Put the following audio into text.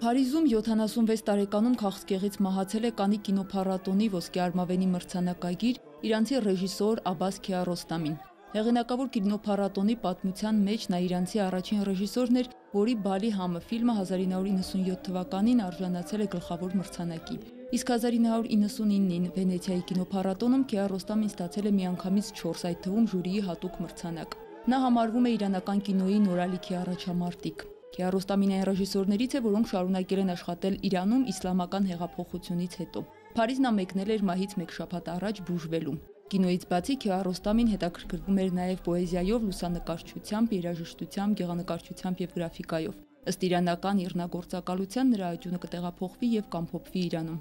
Փարիզում 76 տարեկանում քաղցկեղից մահացել է Կանի կինոփառատոնի ոսկե արմավենի մրցանակագիր իրանցի ռեժիսոր Աբաս Քիարոստամին։ Հեղինակավոր կինոփառատոնի պատմության մեջ նա իրանցի առաջին ռեժիսորն էր, որի Բալի համը ֆիլմը 1997 թվականին արժանացել է գլխավոր մրցանակի։ Իսկ 1999-ին Վենեցիայի կինոփառատոնում Քիարոստամին ստացել է միանգամից 4, այդ թվում ժյուրիի հատուկ մրցանակ։ Նա համարվում է իրանական կինոյի նորալիքի առաջամարտիկ։ Քիարոստամին այն ռեժիսորներից է, որոնք շարունակել են աշխատել Իրանում իսլամական հեղափոխությունից հետո։ Փարիզն ամեկնել էր մահից մեկ շաբաթ առաջ բուժվելու։ Կինոից բացի Քիարոստամին հետաքրքրվում էր նաև պոեզիայով, լուսանկարչությամբ, երաժշտությամբ, գեղանկարչությամբ եւ գրաֆիկայով։ Ըստ իրանական իրնագործակալության նրա աճյունը կտեղափոխվի եւ կամփոփվի Իրանում։